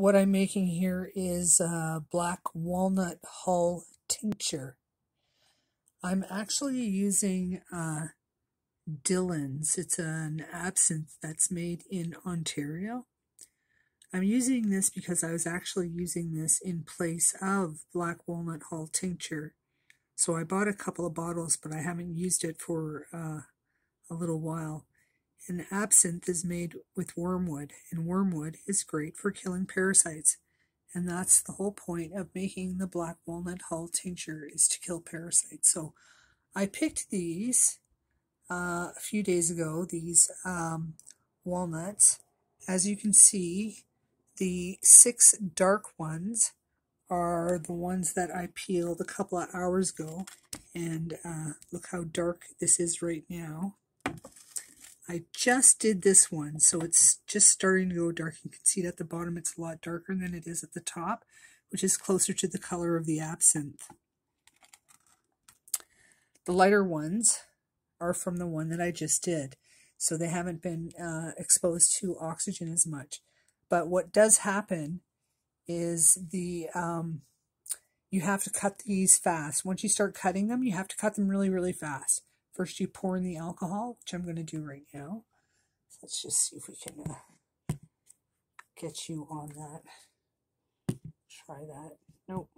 what I'm making here is a black walnut hull tincture. I'm actually using uh, Dillon's. It's an absinthe that's made in Ontario. I'm using this because I was actually using this in place of black walnut hull tincture. So I bought a couple of bottles, but I haven't used it for uh, a little while. And absinthe is made with wormwood, and wormwood is great for killing parasites. And that's the whole point of making the black walnut hull tincture is to kill parasites. So I picked these uh, a few days ago, these um, walnuts. As you can see, the six dark ones are the ones that I peeled a couple of hours ago. And uh, look how dark this is right now. I just did this one, so it's just starting to go dark. You can see it at the bottom, it's a lot darker than it is at the top, which is closer to the color of the absinthe. The lighter ones are from the one that I just did, so they haven't been uh, exposed to oxygen as much. But what does happen is the um, you have to cut these fast. Once you start cutting them, you have to cut them really, really fast. First, you pour in the alcohol, which I'm going to do right now. Let's just see if we can uh, get you on that. Try that. Nope.